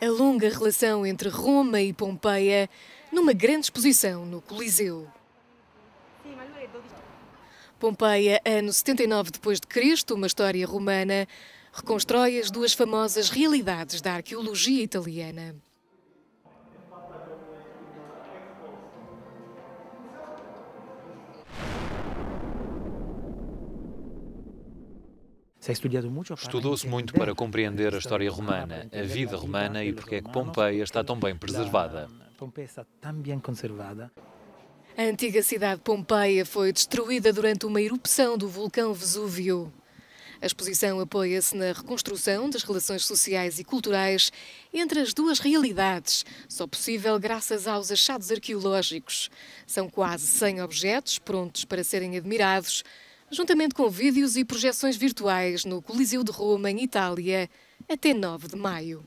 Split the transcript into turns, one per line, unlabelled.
A longa relação entre Roma e Pompeia numa grande exposição no Coliseu. Pompeia, ano 79 depois de Cristo, uma história romana, reconstrói as duas famosas realidades da arqueologia italiana.
Estudou-se muito para compreender a história romana, a vida romana e porque é que Pompeia está tão bem preservada.
A antiga cidade de Pompeia foi destruída durante uma erupção do vulcão Vesúvio. A exposição apoia-se na reconstrução das relações sociais e culturais entre as duas realidades, só possível graças aos achados arqueológicos. São quase 100 objetos prontos para serem admirados, juntamente com vídeos e projeções virtuais no Coliseu de Roma, em Itália, até 9 de maio.